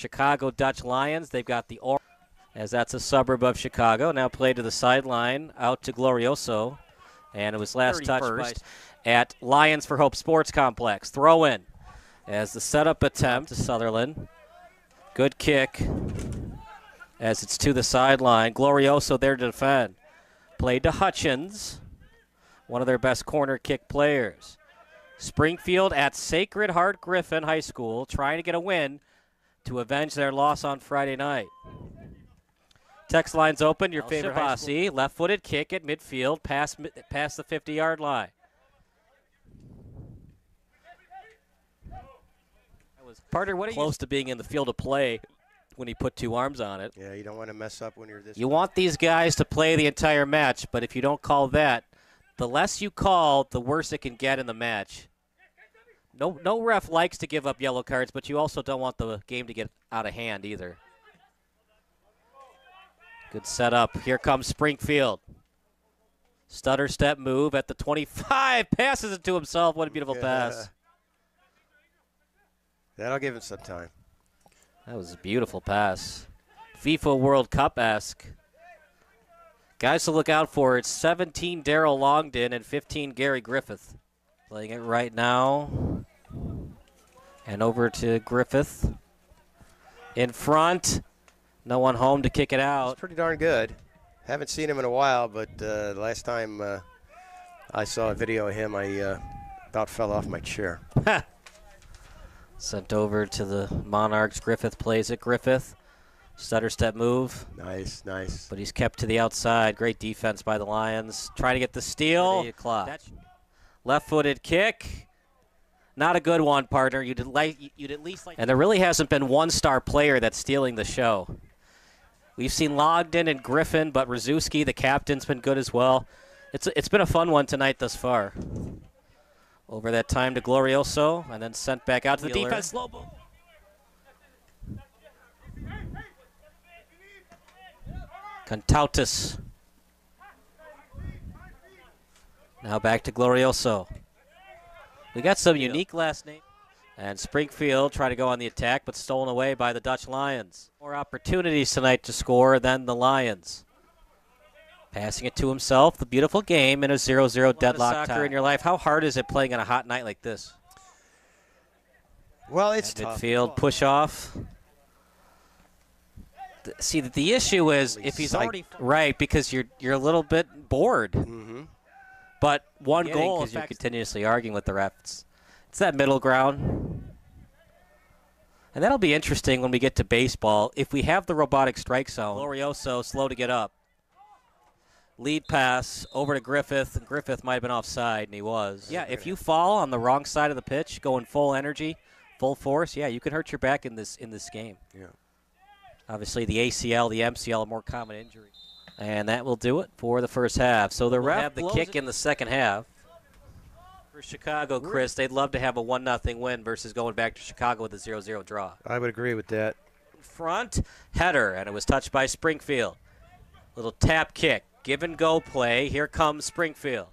Chicago Dutch Lions. They've got the or as that's a suburb of Chicago. Now played to the sideline, out to Glorioso, and it was last touched by, at Lions for Hope Sports Complex. Throw in as the setup attempt to Sutherland. Good kick as it's to the sideline. Glorioso there to defend. Played to Hutchins, one of their best corner kick players. Springfield at Sacred Heart Griffin High School trying to get a win to avenge their loss on Friday night. Text lines open. Your favorite Shabasi, left-footed kick at midfield, past past the 50-yard line. Partner, what close to being in the field of play when he put two arms on it. Yeah, you don't want to mess up when you're this. You want these guys to play the entire match, but if you don't call that, the less you call, the worse it can get in the match. No, no ref likes to give up yellow cards, but you also don't want the game to get out of hand either. Good setup. Here comes Springfield. Stutter step move at the 25. Passes it to himself. What a beautiful yeah. pass. That'll give him some time. That was a beautiful pass. FIFA World Cup esque. Guys to look out for it's 17 Daryl Longden and 15 Gary Griffith. Playing it right now. And over to Griffith. In front. No one home to kick it out. It's pretty darn good. Haven't seen him in a while, but uh, last time uh, I saw a video of him, I uh, about fell off my chair. Sent over to the Monarchs. Griffith plays it. Griffith. Stutter step move. Nice, nice. But he's kept to the outside. Great defense by the Lions. Trying to get the steal. Left footed kick. Not a good one, partner. You'd, like, you'd at least like. And there really hasn't been one star player that's stealing the show. We've seen Logden and Griffin, but Rzuski, the captain's been good as well. It's, it's been a fun one tonight thus far. Over that time to Glorioso, and then sent back out to the Wheeler. defense. Lobo. Contautus. Now back to Glorioso. We got some unique last name. And Springfield try to go on the attack, but stolen away by the Dutch Lions. More opportunities tonight to score than the Lions. Passing it to himself, the beautiful game in a 0-0 deadlock soccer tie. in your life. How hard is it playing on a hot night like this? Well, it's midfield push off. See, that the issue is if he's already right because you're you're a little bit bored. Mm-hmm. But one goal because you're continuously arguing with the refs. It's that middle ground. And that'll be interesting when we get to baseball. If we have the robotic strike zone, Glorioso slow to get up. Lead pass over to Griffith. Griffith might have been offside, and he was. Yeah, if you fall on the wrong side of the pitch, going full energy, full force, yeah, you can hurt your back in this in this game. Yeah. Obviously, the ACL, the MCL, are more common injuries. And that will do it for the first half. So the we'll ref have the kick it. in the second half. For Chicago, Chris, they'd love to have a 1 0 win versus going back to Chicago with a 0 0 draw. I would agree with that. Front header, and it was touched by Springfield. Little tap kick. Give and go play. Here comes Springfield.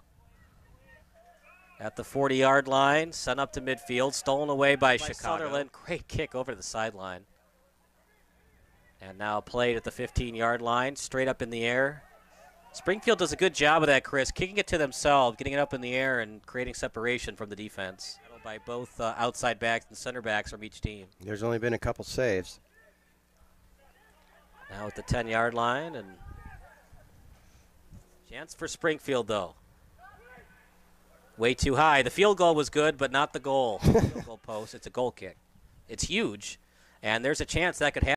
At the 40 yard line, sent up to midfield, stolen away by, by Chicago. Sutherland. Great kick over to the sideline. And now played at the 15 yard line, straight up in the air. Springfield does a good job of that, Chris, kicking it to themselves, getting it up in the air, and creating separation from the defense by both uh, outside backs and center backs from each team. There's only been a couple saves. Now at the 10 yard line, and Chance for Springfield, though. Way too high. The field goal was good, but not the goal. goal post. It's a goal kick. It's huge, and there's a chance that could happen.